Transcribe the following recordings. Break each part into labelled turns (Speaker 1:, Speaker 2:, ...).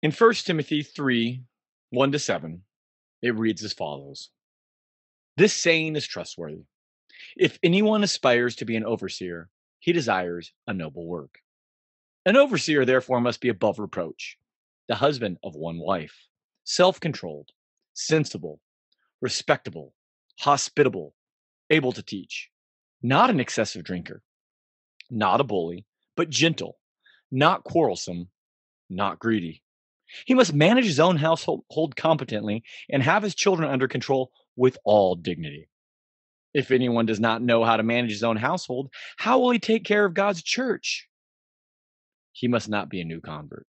Speaker 1: In 1 Timothy 3 1 to 7, it reads as follows This saying is trustworthy. If anyone aspires to be an overseer, he desires a noble work. An overseer, therefore, must be above reproach, the husband of one wife, self controlled, sensible, respectable, hospitable, able to teach, not an excessive drinker, not a bully, but gentle, not quarrelsome, not greedy. He must manage his own household competently and have his children under control with all dignity. If anyone does not know how to manage his own household, how will he take care of God's church? He must not be a new convert,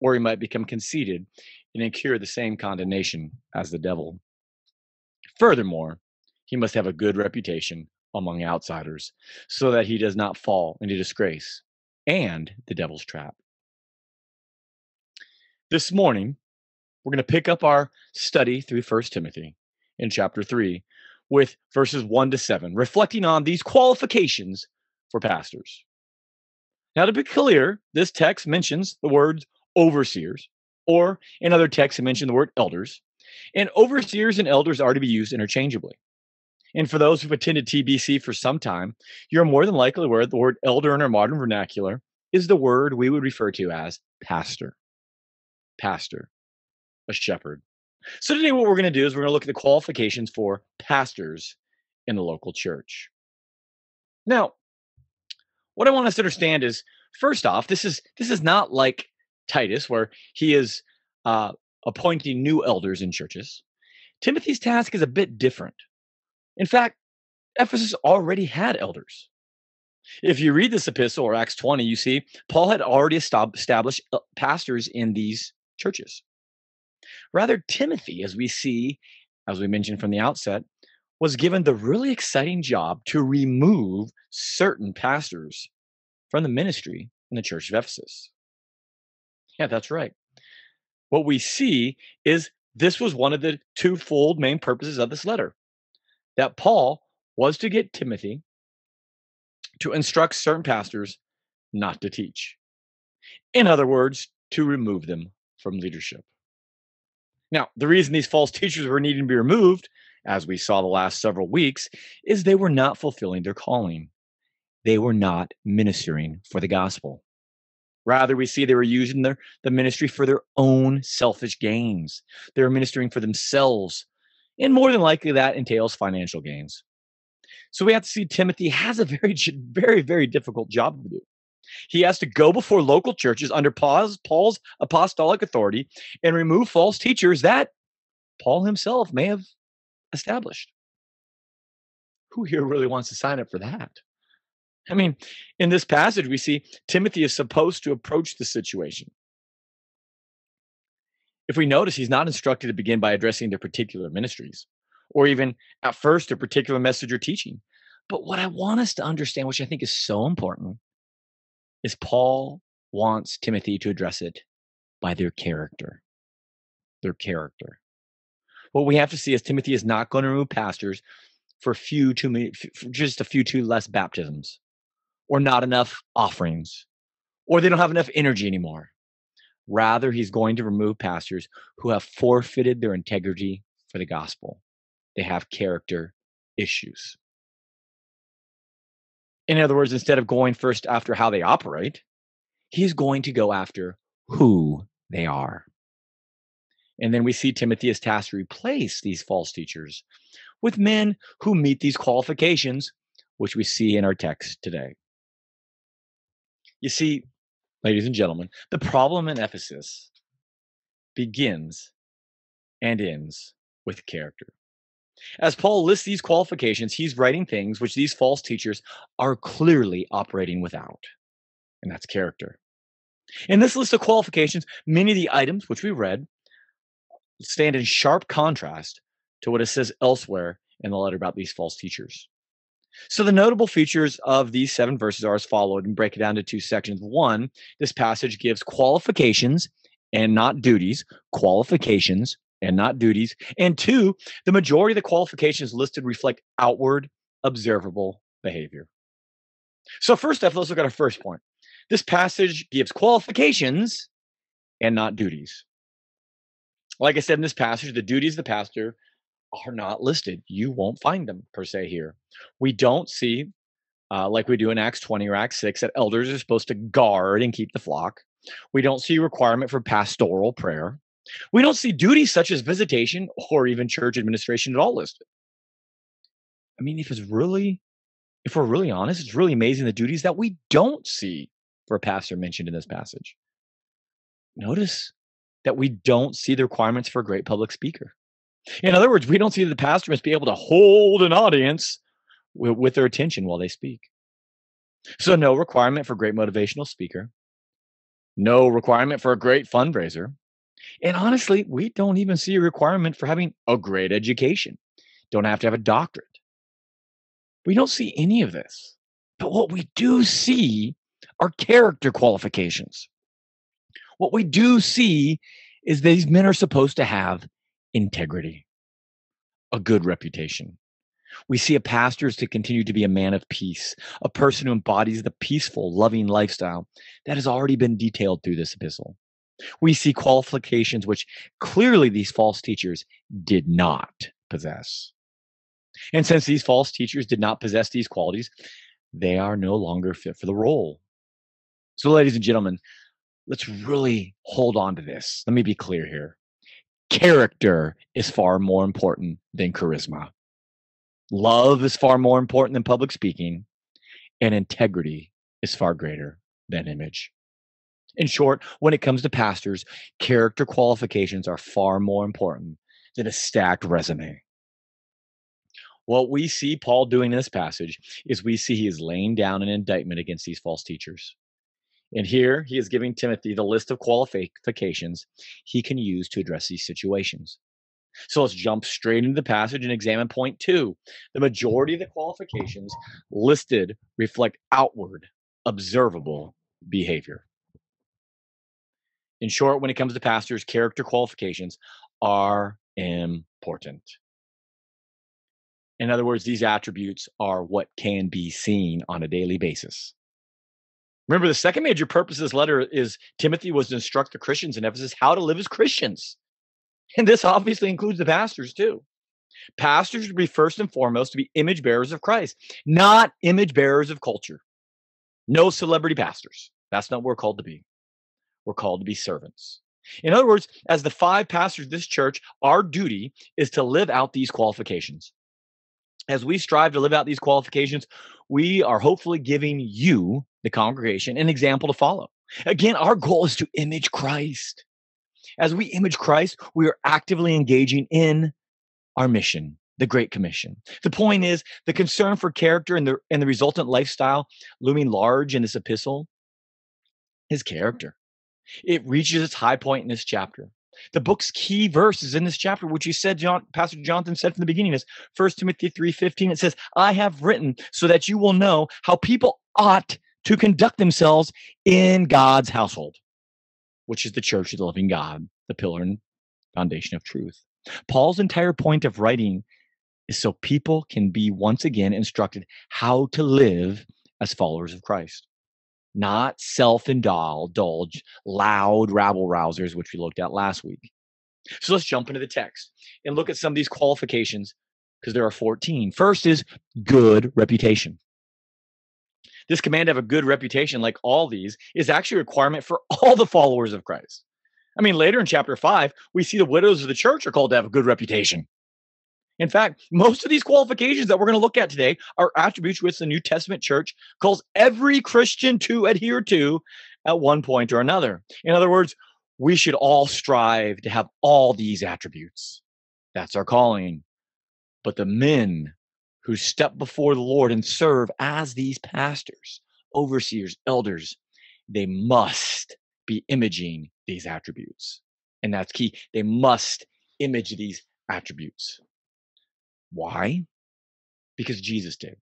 Speaker 1: or he might become conceited and incur the same condemnation as the devil. Furthermore, he must have a good reputation among outsiders so that he does not fall into disgrace and the devil's trap. This morning, we're going to pick up our study through First Timothy in chapter 3 with verses 1 to 7, reflecting on these qualifications for pastors. Now, to be clear, this text mentions the words overseers, or in other texts, it mentions the word elders. And overseers and elders are to be used interchangeably. And for those who've attended TBC for some time, you're more than likely aware the word elder in our modern vernacular is the word we would refer to as pastor pastor, a shepherd. So today, what we're going to do is we're going to look at the qualifications for pastors in the local church. Now, what I want us to understand is, first off, this is this is not like Titus, where he is uh, appointing new elders in churches. Timothy's task is a bit different. In fact, Ephesus already had elders. If you read this epistle or Acts 20, you see Paul had already established uh, pastors in these churches. Rather, Timothy, as we see, as we mentioned from the outset, was given the really exciting job to remove certain pastors from the ministry in the church of Ephesus. Yeah, that's right. What we see is this was one of the twofold main purposes of this letter that Paul was to get Timothy to instruct certain pastors not to teach. In other words, to remove them from leadership. Now, the reason these false teachers were needing to be removed, as we saw the last several weeks, is they were not fulfilling their calling. They were not ministering for the gospel. Rather, we see they were using their, the ministry for their own selfish gains. They were ministering for themselves. And more than likely, that entails financial gains. So we have to see Timothy has a very, very, very difficult job to do. He has to go before local churches under Paul's, Paul's apostolic authority and remove false teachers that Paul himself may have established. Who here really wants to sign up for that? I mean, in this passage, we see Timothy is supposed to approach the situation. If we notice, he's not instructed to begin by addressing their particular ministries or even at first a particular message or teaching. But what I want us to understand, which I think is so important, is Paul wants Timothy to address it by their character. Their character. What we have to see is Timothy is not going to remove pastors for a few too many, for just a few too less baptisms, or not enough offerings, or they don't have enough energy anymore. Rather, he's going to remove pastors who have forfeited their integrity for the gospel. They have character issues. In other words, instead of going first after how they operate, he's going to go after who they are. And then we see Timothy is tasked to replace these false teachers with men who meet these qualifications, which we see in our text today. You see, ladies and gentlemen, the problem in Ephesus begins and ends with character. As Paul lists these qualifications, he's writing things which these false teachers are clearly operating without, and that's character. In this list of qualifications, many of the items which we read stand in sharp contrast to what it says elsewhere in the letter about these false teachers. So, the notable features of these seven verses are as followed and break it down to two sections. One, this passage gives qualifications and not duties, qualifications and not duties. And two, the majority of the qualifications listed reflect outward, observable behavior. So, first off, let's look at our first point. This passage gives qualifications and not duties. Like I said in this passage, the duties of the pastor are not listed. You won't find them per se here. We don't see, uh, like we do in Acts 20 or Acts 6, that elders are supposed to guard and keep the flock. We don't see requirement for pastoral prayer. We don't see duties such as visitation or even church administration at all listed. I mean, if it's really, if we're really honest, it's really amazing the duties that we don't see for a pastor mentioned in this passage. Notice that we don't see the requirements for a great public speaker. In other words, we don't see that the pastor must be able to hold an audience with, with their attention while they speak. So, no requirement for a great motivational speaker, no requirement for a great fundraiser. And honestly, we don't even see a requirement for having a great education. Don't have to have a doctorate. We don't see any of this. But what we do see are character qualifications. What we do see is these men are supposed to have integrity, a good reputation. We see a pastor is to continue to be a man of peace, a person who embodies the peaceful, loving lifestyle that has already been detailed through this epistle. We see qualifications which clearly these false teachers did not possess. And since these false teachers did not possess these qualities, they are no longer fit for the role. So, ladies and gentlemen, let's really hold on to this. Let me be clear here. Character is far more important than charisma. Love is far more important than public speaking, and integrity is far greater than image. In short, when it comes to pastors, character qualifications are far more important than a stacked resume. What we see Paul doing in this passage is we see he is laying down an indictment against these false teachers. And here he is giving Timothy the list of qualifications he can use to address these situations. So let's jump straight into the passage and examine point two. The majority of the qualifications listed reflect outward, observable behavior. In short, when it comes to pastors, character qualifications are important. In other words, these attributes are what can be seen on a daily basis. Remember, the second major purpose of this letter is Timothy was to instruct the Christians in Ephesus how to live as Christians. And this obviously includes the pastors too. Pastors should be first and foremost to be image bearers of Christ, not image bearers of culture. No celebrity pastors. That's not what we're called to be. We're called to be servants. In other words, as the five pastors of this church, our duty is to live out these qualifications. As we strive to live out these qualifications, we are hopefully giving you, the congregation, an example to follow. Again, our goal is to image Christ. As we image Christ, we are actively engaging in our mission, the Great Commission. The point is the concern for character and the and the resultant lifestyle looming large in this epistle is character. It reaches its high point in this chapter. The book's key verse is in this chapter, which you said, John, Pastor Jonathan said from the beginning is 1 Timothy 3.15. It says, I have written so that you will know how people ought to conduct themselves in God's household, which is the church of the living God, the pillar and foundation of truth. Paul's entire point of writing is so people can be once again instructed how to live as followers of Christ not self indulge, loud rabble rousers, which we looked at last week. So let's jump into the text and look at some of these qualifications because there are 14. First is good reputation. This command to have a good reputation, like all these, is actually a requirement for all the followers of Christ. I mean, later in chapter five, we see the widows of the church are called to have a good reputation. In fact, most of these qualifications that we're going to look at today are attributes which the New Testament church calls every Christian to adhere to at one point or another. In other words, we should all strive to have all these attributes. That's our calling. But the men who step before the Lord and serve as these pastors, overseers, elders, they must be imaging these attributes. And that's key. They must image these attributes. Why? Because Jesus did.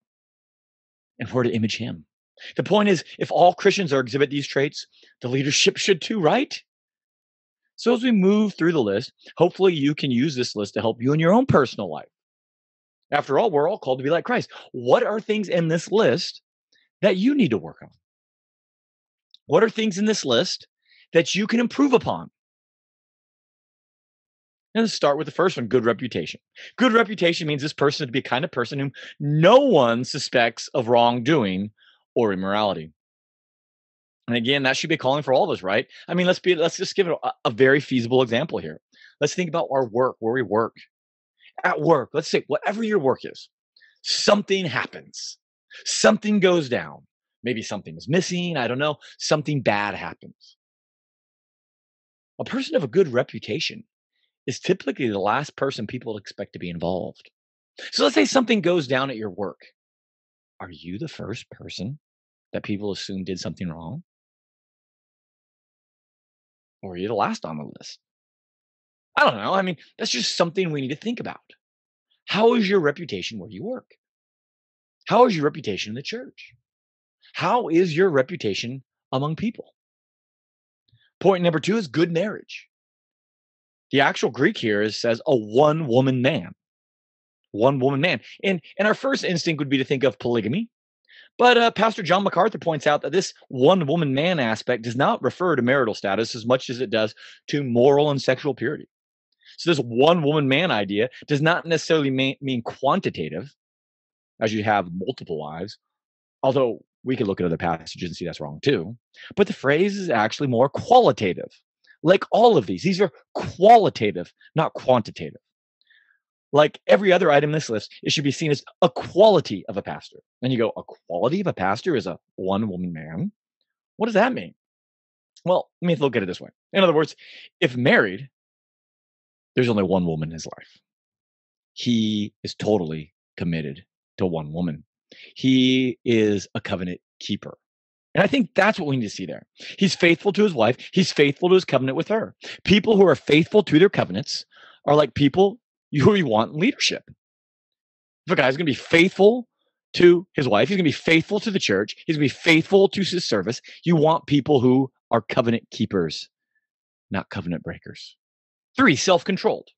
Speaker 1: And we're to image him. The point is, if all Christians are exhibit these traits, the leadership should too, right? So as we move through the list, hopefully you can use this list to help you in your own personal life. After all, we're all called to be like Christ. What are things in this list that you need to work on? What are things in this list that you can improve upon. And let's start with the first one good reputation. Good reputation means this person to be a kind of person whom no one suspects of wrongdoing or immorality. And again, that should be calling for all of us, right? I mean, let's be let's just give it a, a very feasible example here. Let's think about our work, where we work. At work, let's say whatever your work is, something happens. Something goes down. Maybe something is missing, I don't know. Something bad happens. A person of a good reputation is typically the last person people expect to be involved. So let's say something goes down at your work. Are you the first person that people assume did something wrong? Or are you the last on the list? I don't know. I mean, that's just something we need to think about. How is your reputation where you work? How is your reputation in the church? How is your reputation among people? Point number two is good marriage. The actual Greek here is says a one woman man. One woman man. And and our first instinct would be to think of polygamy. But uh, Pastor John MacArthur points out that this one woman man aspect does not refer to marital status as much as it does to moral and sexual purity. So, this one woman man idea does not necessarily mean, mean quantitative, as you have multiple wives, although we could look at other passages and see that's wrong too. But the phrase is actually more qualitative. Like all of these, these are qualitative, not quantitative. Like every other item in this list, it should be seen as a quality of a pastor. And you go, a quality of a pastor is a one woman man? What does that mean? Well, let me look at it this way. In other words, if married, there's only one woman in his life. He is totally committed to one woman. He is a covenant keeper. And I think that's what we need to see there. He's faithful to his wife, he's faithful to his covenant with her. People who are faithful to their covenants are like people who you want in leadership. If a guy's going to be faithful to his wife, he's going to be faithful to the church, he's going to be faithful to his service. You want people who are covenant keepers, not covenant breakers. Three, self controlled.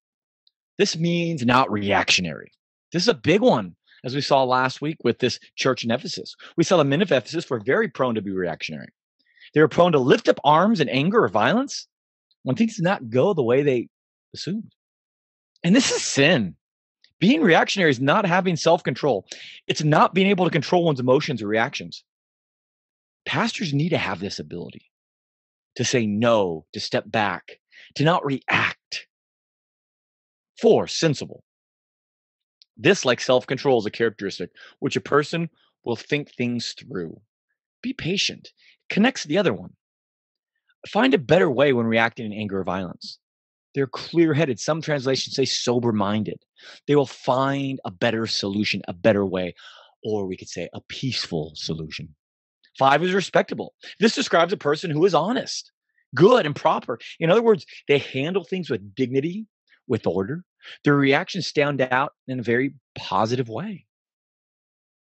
Speaker 1: This means not reactionary. This is a big one, as we saw last week with this church in Ephesus. We saw the men of Ephesus were very prone to be reactionary. They were prone to lift up arms in anger or violence when things did not go the way they assumed. And this is sin. Being reactionary is not having self control, it's not being able to control one's emotions or reactions. Pastors need to have this ability to say no, to step back, to not react. Four, sensible. This, like self control, is a characteristic which a person will think things through. Be patient. Connects the other one. Find a better way when reacting in anger or violence. They're clear headed. Some translations say sober minded. They will find a better solution, a better way, or we could say a peaceful solution. Five is respectable. This describes a person who is honest good and proper. In other words, they handle things with dignity, with order. Their reactions stand out in a very positive way.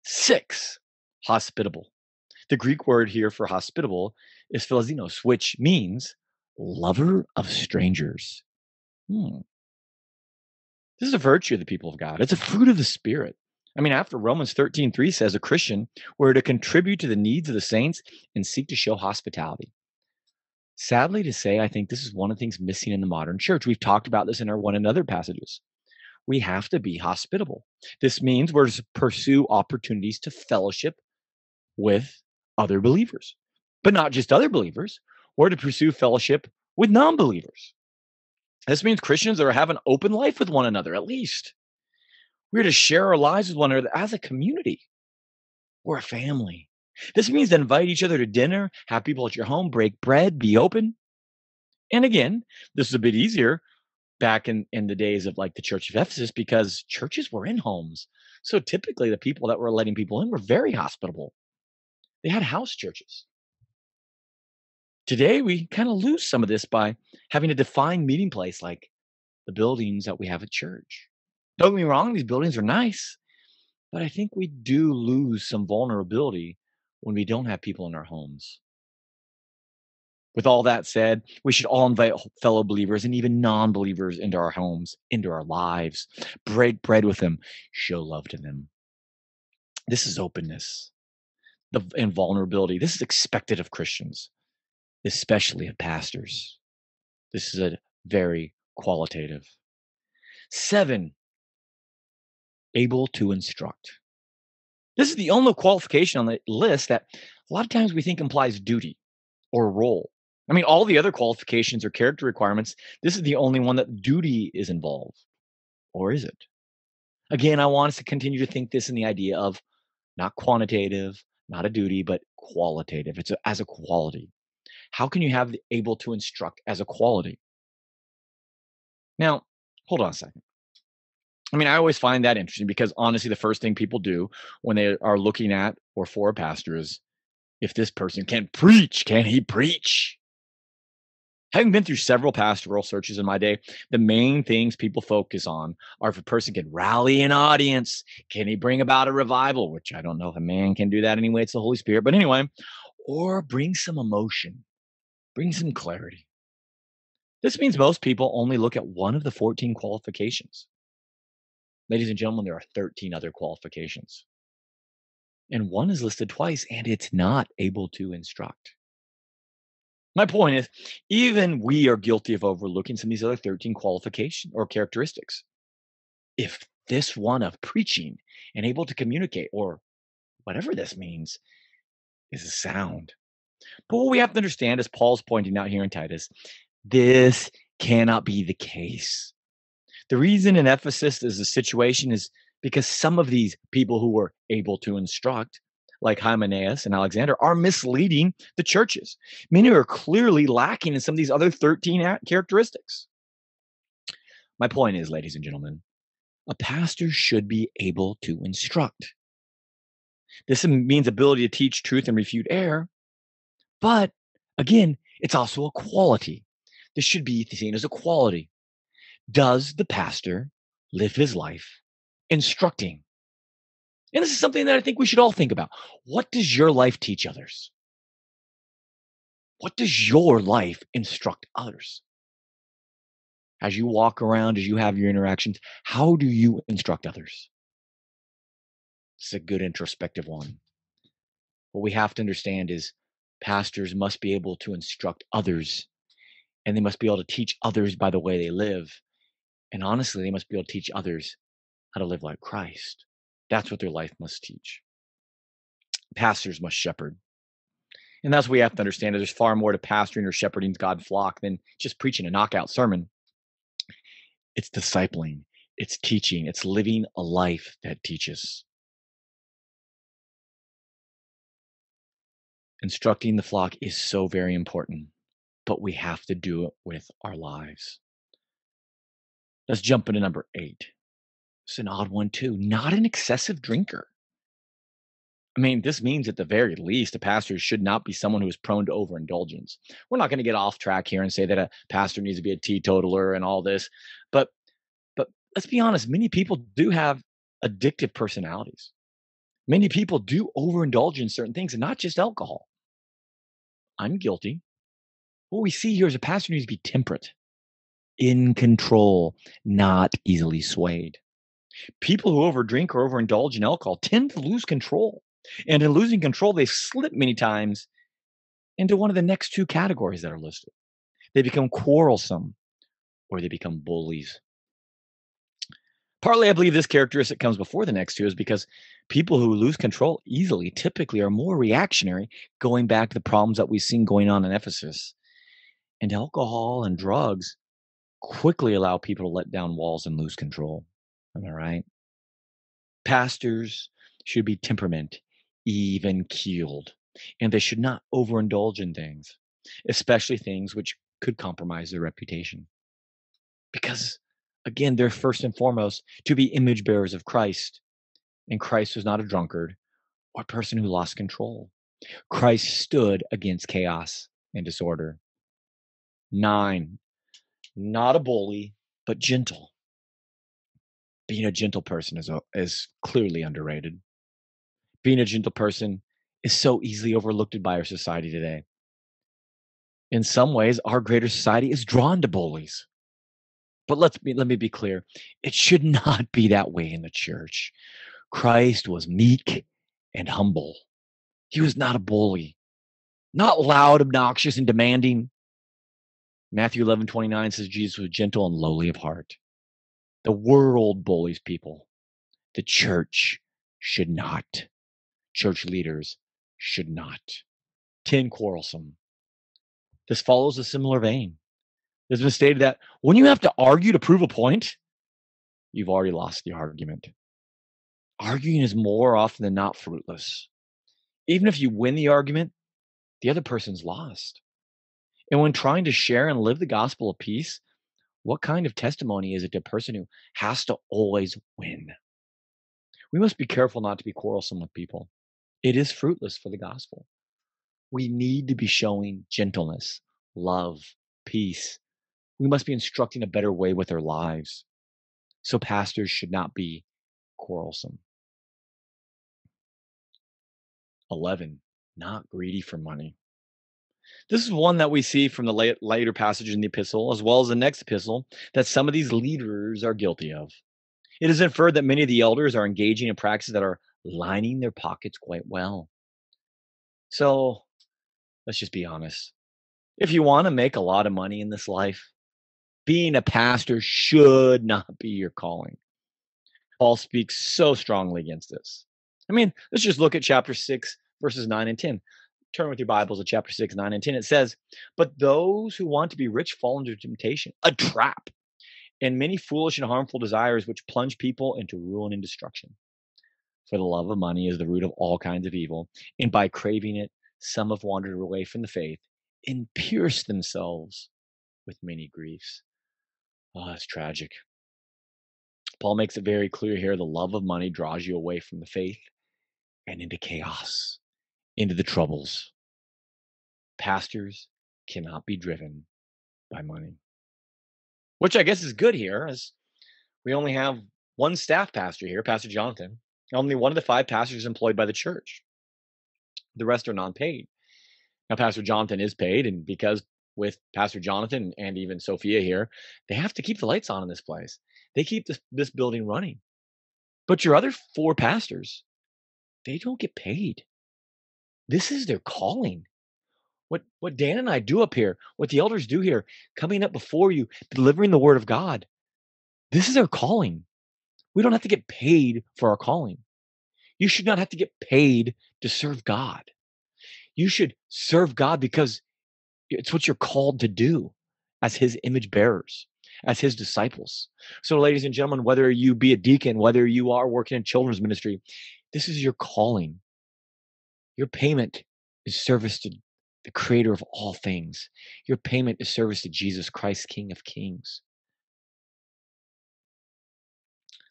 Speaker 1: Six, hospitable. The Greek word here for hospitable is philoxenos, which means lover of strangers. Hmm. This is a virtue of the people of God. It's a fruit of the Spirit. I mean, after Romans 13, 3 says a Christian, we're to contribute to the needs of the saints and seek to show hospitality. Sadly to say, I think this is one of the things missing in the modern church. We've talked about this in our one another passages. We have to be hospitable. This means we're to pursue opportunities to fellowship with other believers, but not just other believers. We're to pursue fellowship with non believers. This means Christians are have an open life with one another, at least. We're to share our lives with one another as a community. We're a family. This means to invite each other to dinner, have people at your home, break bread, be open. And again, this is a bit easier back in, in the days of like the Church of Ephesus because churches were in homes. So typically the people that were letting people in were very hospitable. They had house churches. Today we kind of lose some of this by having a defined meeting place like the buildings that we have at church. Don't get me wrong, these buildings are nice, but I think we do lose some vulnerability when we don't have people in our homes. With all that said, we should all invite fellow believers and even non believers into our homes, into our lives, break bread with them, show love to them. This is openness and vulnerability. This is expected of Christians. especially of pastors. This is a very qualitative. Seven, able to instruct. This is the only qualification on the list that a lot of times we think implies duty or role. I mean, all the other qualifications or character requirements, this is the only one that duty is involved. Or is it? Again, I want us to continue to think this in the idea of not quantitative, not a duty, but qualitative. It's a, as a quality. How can you have able to instruct as a quality? Now, hold on a second. I mean, I always find that interesting because honestly, the first thing people do when they are looking at or for a pastor is if this person can preach, can he preach? Having been through several pastoral searches in my day, the main things people focus on are if a person can rally an audience, can he bring about a revival, which I don't know if a man can do that anyway, it's the Holy Spirit, but anyway, or bring some emotion, bring some clarity. This means most people only look at one of the 14 qualifications. Ladies and gentlemen, there are 13 other qualifications. And one is listed twice, and it's not able to instruct. My point is, even we are guilty of overlooking some of these other 13 qualifications or characteristics. If this one of preaching and able to communicate, or whatever this means, is a sound. But what we have to understand, as Paul's pointing out here in Titus, this cannot be the case. The reason in Ephesus is the situation is because some of these people who were able to instruct, like Hymenaeus and Alexander, are misleading the churches. Many are clearly lacking in some of these other 13 characteristics. My point is, ladies and gentlemen, a pastor should be able to instruct. This means ability to teach truth and refute error. But again, it's also a quality. This should be seen as a quality. Does the pastor live his life instructing? And this is something that I think we should all think about. What does your life teach others? What does your life instruct others? As you walk around, as you have your interactions, how do you instruct others? It's a good introspective one. What we have to understand is pastors must be able to instruct others and they must be able to teach others by the way they live. And honestly, they must be able to teach others how to live like Christ. That's what their life must teach. Pastors must shepherd. And that's what we have to understand. There's far more to pastoring or shepherding God's flock than just preaching a knockout sermon. It's discipling, it's teaching, it's living a life that teaches. Instructing the flock is so very important, but we have to do it with our lives. Let's jump into number eight. It's an odd one, too. Not an excessive drinker. I mean, this means at the very least, a pastor should not be someone who is prone to overindulgence. We're not going to get off track here and say that a pastor needs to be a teetotaler and all this, but but let's be honest, many people do have addictive personalities. Many people do overindulge in certain things, and not just alcohol. I'm guilty. What we see here is a pastor needs to be temperate, in control, not easily swayed. People who overdrink or overindulge in alcohol tend to lose control. And in losing control, they slip many times into one of the next two categories that are listed. They become quarrelsome or they become bullies. Partly, I believe this characteristic comes before the next two is because people who lose control easily typically are more reactionary, going back to the problems that we've seen going on in Ephesus. And alcohol and drugs quickly allow people to let down walls and lose control. Am I right? Pastors should be temperament, even keeled, and they should not overindulge in things, especially things which could compromise their reputation. Because again, they're first and foremost to be image bearers of Christ. And Christ was not a drunkard or a person who lost control. Christ stood against chaos and disorder. Nine, not a bully, but gentle. Being a gentle person is, is clearly underrated. Being a gentle person is so easily overlooked by our society today. In some ways, our greater society is drawn to bullies. But let's be, let me be clear. It should not be that way in the church. Christ was meek and humble. He was not a bully. not loud, obnoxious, and demanding. Matthew 11, 29 says Jesus was gentle and lowly of heart. The world bullies people. The church should not. Church leaders should not. 10 quarrelsome. This follows a similar vein. It's been stated that when you have to argue to prove a point, you've already lost the argument. Arguing is more often than not fruitless. Even if you win the argument, the other person's lost. And when trying to share and live the gospel of peace, what kind of testimony is it to a person who has to always win? We must be careful not to be quarrelsome with people. It is fruitless for the gospel. We need to be showing gentleness, love, peace. We must be instructing a better way with our lives. So pastors should not be quarrelsome. 11. Not greedy for money. This is one that we see from the late, later passage in the epistle, as well as the next epistle, that some of these leaders are guilty of. It is inferred that many of the elders are engaging in practices that are lining their pockets quite well. So let's just be honest. If you want to make a lot of money in this life, being a pastor should not be your calling. Paul speaks so strongly against this. I mean, let's just look at chapter 6, verses 9 and 10. Turn with your Bibles to chapter 6, 9 and 10. It says, But those who want to be rich fall into temptation, a trap, and many foolish and harmful desires which plunge people into ruin and destruction. For the love of money is the root of all kinds of evil, and by craving it, some have wandered away from the faith and pierced themselves with many griefs. Oh, that's tragic. Paul makes it very clear here the love of money draws you away from the faith and into chaos, into the troubles. Pastors cannot be driven by money, which I guess is good here, as we only have one staff pastor here, Pastor Jonathan, only one of the five pastors employed by the church. The rest are non paid. Now, Pastor Jonathan is paid, and because with Pastor Jonathan and even Sophia here, they have to keep the lights on in this place. They keep this, this building running. But your other four pastors, they don't get paid. This is their calling. What what Dan and I do up here, what the elders do here, coming up before you, delivering the word of God. This is our calling. We don't have to get paid for our calling. You should not have to get paid to serve God. You should serve God because it's what you're called to do as his image bearers, as his disciples. So, ladies and gentlemen, whether you be a deacon, whether you are working in children's ministry, this is your calling. Your payment is service to the creator of all things. Your payment is service to Jesus Christ, King of Kings.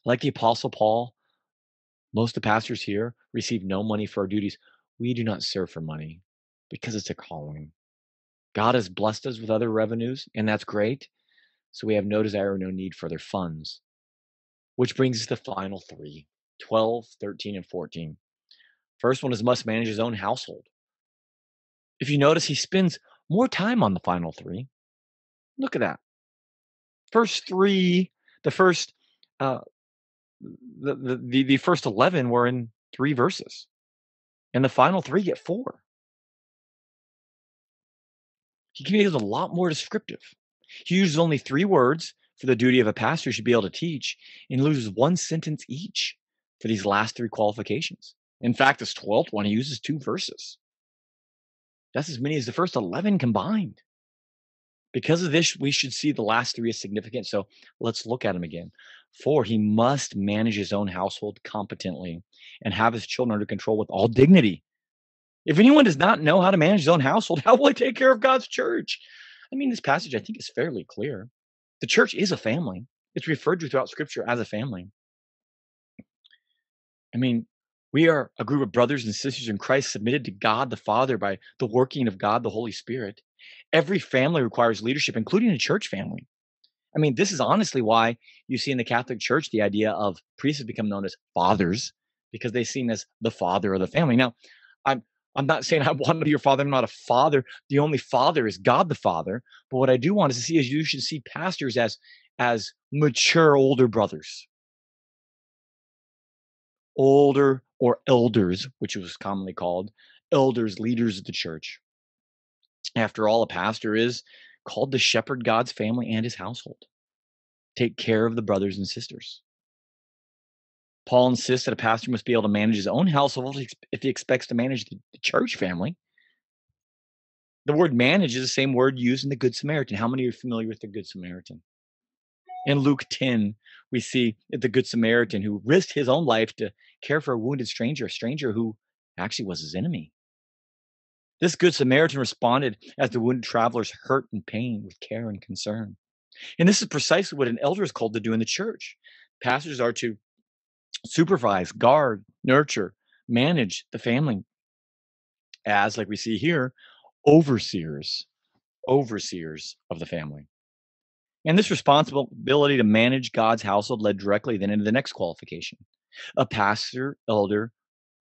Speaker 1: Like the Apostle Paul, most of the pastors here receive no money for our duties. We do not serve for money because it's a calling. God has blessed us with other revenues, and that's great. So we have no desire or no need for their funds. Which brings us to the final three 12, 13, and 14. First one is must manage his own household. If you notice, he spends more time on the final three. Look at that. First three, the first, uh, the, the, the first 11 were in three verses, and the final three get four. He communicates a lot more descriptive. He uses only three words for the duty of a pastor should be able to teach and loses one sentence each for these last three qualifications. In fact, this 12th one, he uses two verses. That's as many as the first 11 combined. Because of this, we should see the last three as significant. So let's look at them again. Four, he must manage his own household competently and have his children under control with all dignity. If anyone does not know how to manage his own household, how will he take care of God's church? I mean, this passage I think is fairly clear. The church is a family. It's referred to throughout scripture as a family. I mean, we are a group of brothers and sisters in Christ submitted to God the Father by the working of God the Holy Spirit. Every family requires leadership, including a church family. I mean, this is honestly why you see in the Catholic Church the idea of priests become known as fathers because they're seen as the father of the family. Now, I'm I'm not saying I want to be your father. I'm not a father. The only father is God the Father. But what I do want is to see is you should see pastors as as mature older brothers. Older or elders, which was commonly called, elders, leaders of the church. After all, a pastor is called to shepherd God's family and his household, take care of the brothers and sisters. Paul insists that a pastor must be able to manage his own household if he expects to manage the church family. The word manage is the same word used in the Good Samaritan. How many are familiar with the Good Samaritan? In Luke 10, we see the Good Samaritan who risked his own life to care for a wounded stranger, a stranger who actually was his enemy. This Good Samaritan responded as the wounded traveler's hurt and pain with care and concern. And this is precisely what an elder is called to do in the church. Pastors are to supervise, guard, nurture, manage the family as, like we see here, overseers, overseers of the family. And this responsibility to manage God's household led directly then into the next qualification. A pastor, elder,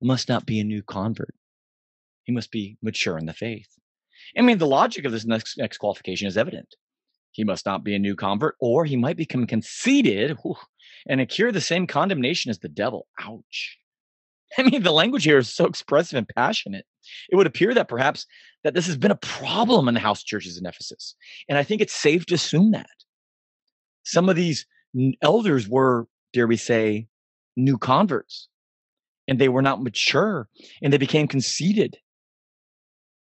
Speaker 1: must not be a new convert. He must be mature in the faith. I mean, the logic of this next, next qualification is evident. He must not be a new convert, or he might become conceited whew, and incur the same condemnation as the devil. Ouch. I mean, the language here is so expressive and passionate. It would appear that perhaps that this has been a problem in the house churches in Ephesus. And I think it's safe to assume that. Some of these elders were, dare we say, new converts, and they were not mature, and they became conceited.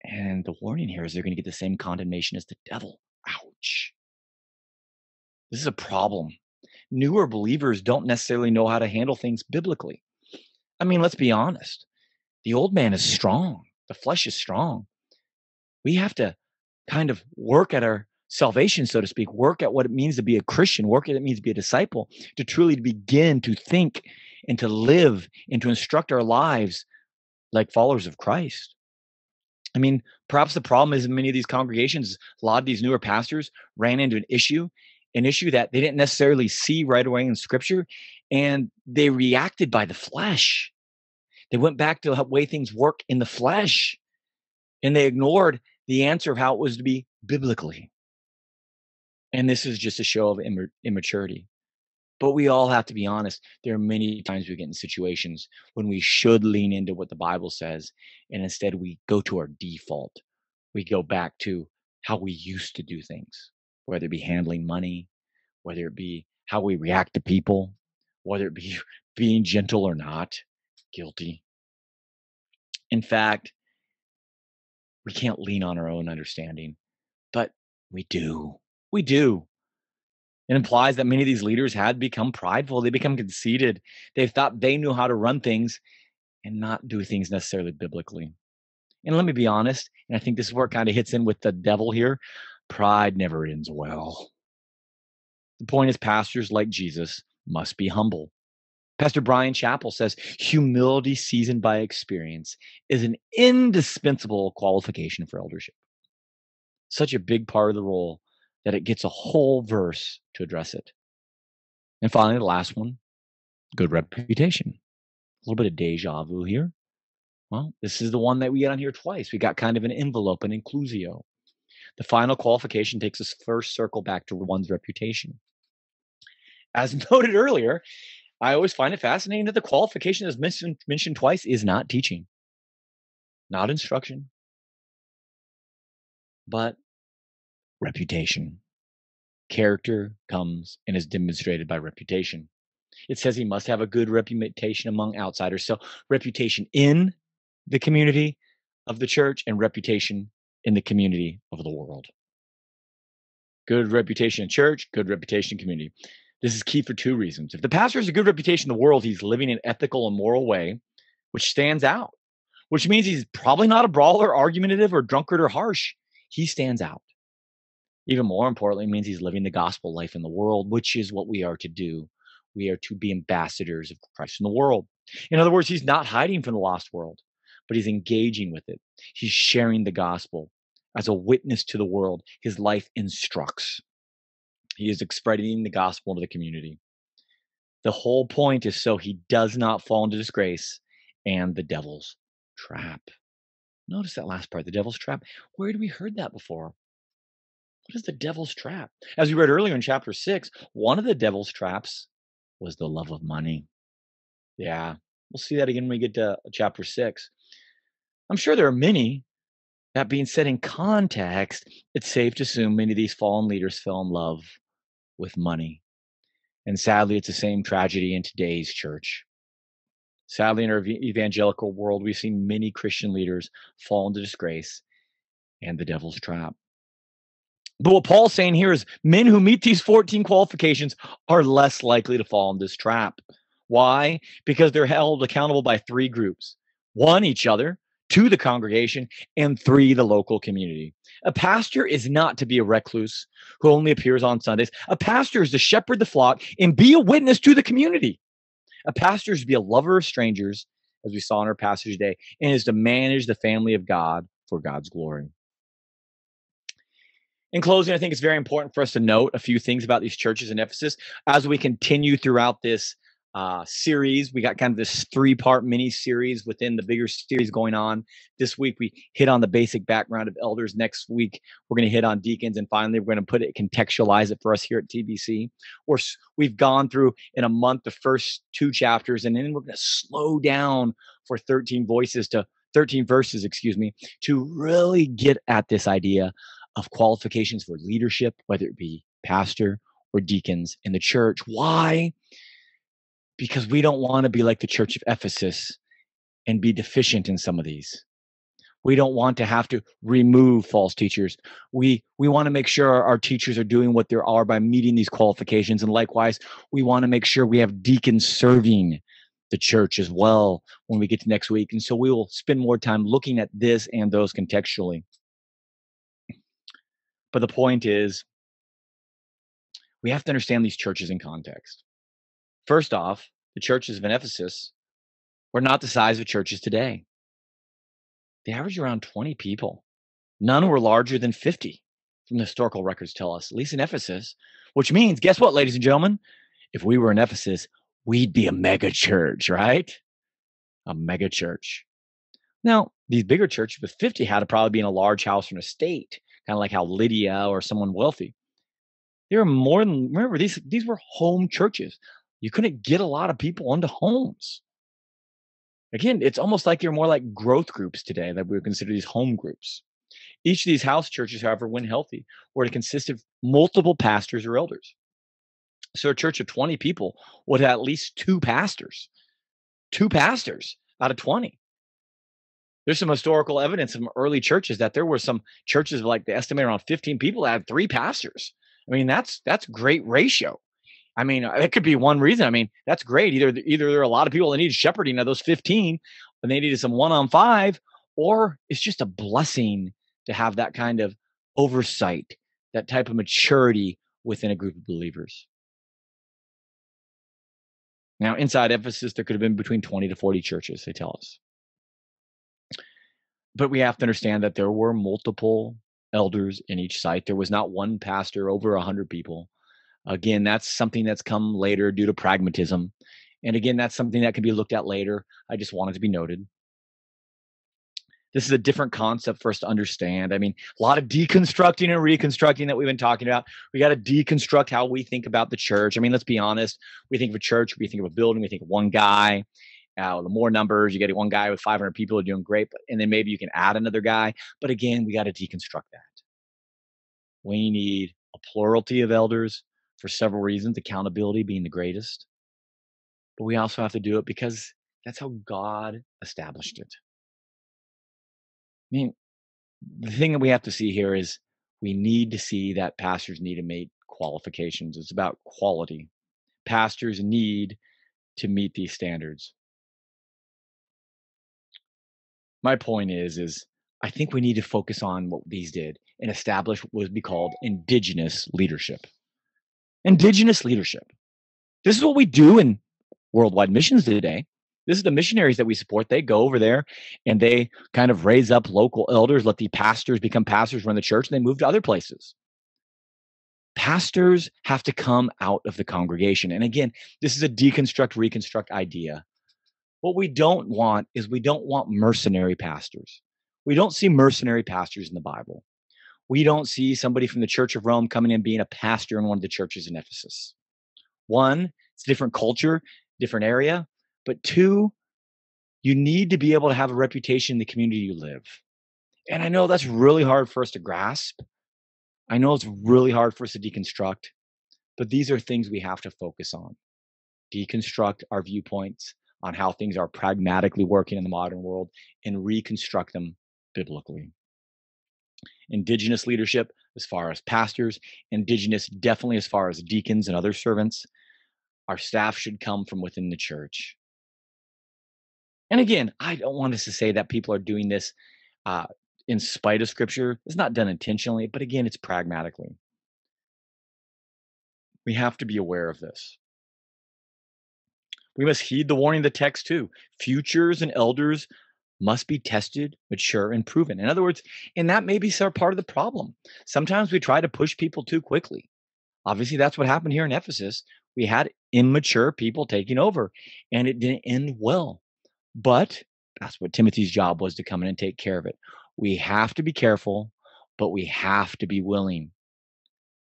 Speaker 1: And the warning here is they're going to get the same condemnation as the devil. Ouch. This is a problem. Newer believers don't necessarily know how to handle things biblically. I mean, let's be honest. The old man is strong, the flesh is strong. We have to kind of work at our salvation, so to speak, work at what it means to be a Christian, work at what it means to be a disciple, to truly begin to think and to live and to instruct our lives like followers of Christ. I mean, perhaps the problem is in many of these congregations, a lot of these newer pastors ran into an issue, an issue that they didn't necessarily see right away in scripture, and they reacted by the flesh. They went back to the way things work in the flesh, and they ignored the answer of how it was to be biblically. And this is just a show of immaturity. But we all have to be honest. There are many times we get in situations when we should lean into what the Bible says, and instead we go to our default. We go back to how we used to do things, whether it be handling money, whether it be how we react to people, whether it be being gentle or not, guilty. In fact, we can't lean on our own understanding, but we do. We do. It implies that many of these leaders had become prideful. They become conceited. They thought they knew how to run things and not do things necessarily biblically. And let me be honest, and I think this is where it kind of hits in with the devil here pride never ends well. The point is, pastors like Jesus must be humble. Pastor Bryan Chapell says humility seasoned by experience is an indispensable qualification for eldership. Such a big part of the role that it gets a whole verse to address it. And finally, the last one good reputation. A little bit of deja vu here. Well, this is the one that we get on here twice. We got kind of an envelope, an inclusio. The final qualification takes us first circle back to one's reputation. As noted earlier, I always find it fascinating that the qualification that's mentioned, mentioned twice is not teaching, not instruction, but reputation. Character comes and is demonstrated by reputation. It says he must have a good reputation among outsiders. So, reputation in the community of the church and reputation in the community of the world. Good reputation in church, good reputation in community. This is key for two reasons. If the pastor has a good reputation in the world, he's living an ethical and moral way, which stands out, which means he's probably not a brawler, argumentative, or drunkard or harsh. He stands out even more importantly, means he's living the gospel life in the world, which is what we are to do. We are to be ambassadors of Christ in the world. In other words, he's not hiding from the lost world, but he's engaging with it. He's sharing the gospel as a witness to the world. His life instructs. He is spreading the gospel into the community. The whole point is so he does not fall into disgrace and the devil's trap. Notice that last part, the devil's trap. Where had we heard that before? What is the devil's trap? As we read earlier in chapter six, one of the devil's traps was the love of money. Yeah, we'll see that again when we get to chapter six. I'm sure there are many, That being said, in context, it's safe to assume many of these fallen leaders fell in love with money. And sadly, it's the same tragedy in today's church. Sadly, in our evangelical world, we've seen many Christian leaders fall into disgrace and the devil's trap. But what Paul's saying here is men who meet these 14 qualifications are less likely to fall in this trap. Why? Because they're held accountable by three groups one, each other, two, the congregation, and three, the local community. A pastor is not to be a recluse who only appears on Sundays. A pastor is to shepherd the flock and be a witness to the community. A pastor is to be a lover of strangers, as we saw in our passage today, and is to manage the family of God for God's glory. In closing, I think it's very important for us to note a few things about these churches in Ephesus as we continue throughout this uh, series. We got kind of this three part mini series within the bigger series going on. This week, we hit on the basic background of elders. Next week, we're going to hit on deacons. And finally, we're going to put it, contextualize it for us here at TBC. We've gone through in a month the first two chapters, and then we're going to slow down for 13 voices to 13 verses, excuse me, to really get at this idea of qualifications for leadership, whether it be pastor or deacons in the church. Why? because we don't want to be like the church of Ephesus and be deficient in some of these. We don't want to have to remove false teachers. We we want to make sure our, our teachers are doing what they are by meeting these qualifications. And likewise, we want to make sure we have deacons serving the church as well when we get to next week. And so we will spend more time looking at this and those contextually. But the point is, we have to understand these churches in context. First off, the churches of Ephesus were not the size of churches today. They averaged around 20 people. None were larger than 50, from the historical records tell us, at least in Ephesus, which means, guess what, ladies and gentlemen? If we were in Ephesus, we'd be a mega church, right? A mega church. Now, these bigger churches with 50 had to probably be in a large house or an estate, kind of like how Lydia or someone wealthy. There were more than remember these these were home churches you couldn't get a lot of people onto homes. Again, it's almost like you're more like growth groups today that we would consider these home groups. Each of these house churches, however, when healthy, were to consist of multiple pastors or elders. So a church of 20 people would have at least two pastors, two pastors out of 20. There's some historical evidence from early churches that there were some churches like they estimate around 15 people that had three pastors. I mean, that's that's great ratio. I mean, uh, it could be one reason. I mean, that's great. Either either there are a lot of people that need shepherding of those 15 and they needed some one on five, or it's just a blessing to have that kind of oversight, that type of maturity within a group of believers. Now, inside Ephesus, there could have been between 20 to 40 churches, they tell us. But we have to understand that there were multiple elders in each site. There was not one pastor over 100 people. Again, that's something that's come later due to pragmatism. And again, that's something that can be looked at later. I just wanted to be noted. This is a different concept for us to understand. I mean, a lot of deconstructing and reconstructing that we've been talking about. We got to deconstruct how we think about the church. I mean, let's be honest. We think of a church, we think of a building, we think of one guy. Uh, the more numbers, you get one guy with 500 people are doing great, but, and then maybe you can add another guy. But again, we got to deconstruct that. We need a plurality of elders for several reasons, accountability being the greatest. But we also have to do it because that's how God established it. I mean, the thing that we have to see here is we need to see that pastors need to meet qualifications. It's about quality. Pastors need to meet these standards. My point is, is I think we need to focus on what these did and establish what would be called indigenous leadership. Indigenous leadership. This is what we do in worldwide missions today. This is the missionaries that we support. They go over there and they kind of raise up local elders, let the pastors become pastors, run the church, and they move to other places. Pastors have to come out of the congregation. And again, this is a deconstruct, reconstruct idea. What we don't want is we don't want mercenary pastors. We don't see mercenary pastors in the Bible we don't see somebody from the Church of Rome coming in being a pastor in one of the churches in Ephesus. One, it's a different culture, different area. But two, you need to be able to have a reputation in the community you live. And I know that's really hard for us to grasp. I know it's really hard for us to deconstruct, but these are things we have to focus on. Deconstruct our viewpoints on how things are pragmatically working in the modern world and reconstruct them biblically. Indigenous leadership, as far as pastors, indigenous definitely as far as deacons and other servants, our staff should come from within the church. And again, I don't want us to say that people are doing this uh, in spite of scripture. It's not done intentionally, but again, it's pragmatically. We have to be aware of this. We must heed the warning of the text too. Futures and elders must be tested, mature, and proven. In other words, and that may be part of the problem. Sometimes we try to push people too quickly. Obviously, that's what happened here in Ephesus. We had immature people taking over, and it didn't end well. But that's what Timothy's job was to come in and take care of it. We have to be careful, but we have to be willing.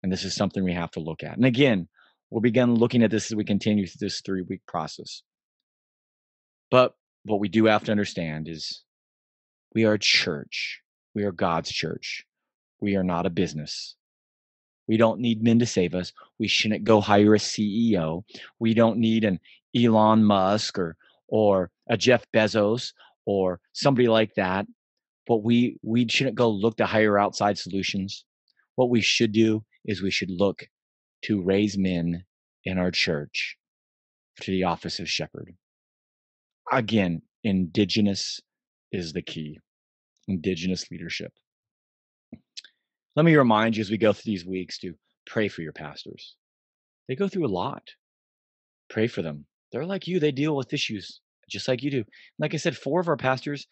Speaker 1: And this is something we have to look at. And again, we'll begin looking at this as we continue through this three week process. But what we do have to understand is we are a church. We are God's church. We are not a business. We don't need men to save us. We shouldn't go hire a CEO. We don't need an Elon Musk or or a Jeff Bezos or somebody like that. But we we shouldn't go look to hire outside solutions. What we should do is we should look to raise men in our church to the office of shepherd. Again, indigenous is the key. Indigenous leadership. Let me remind you as we go through these weeks to pray for your pastors. They go through a lot. Pray for them. They're like you, they deal with issues just like you do. Like I said, four of our pastors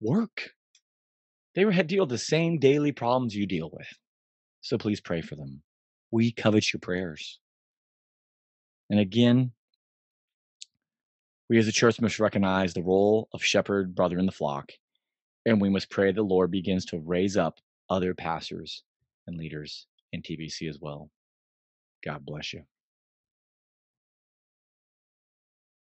Speaker 1: work. They deal with the same daily problems you deal with. So please pray for them. We covet your prayers. And again, we as a church must recognize the role of shepherd brother in the flock, and we must pray the Lord begins to raise up other pastors and leaders in TBC as well. God bless you.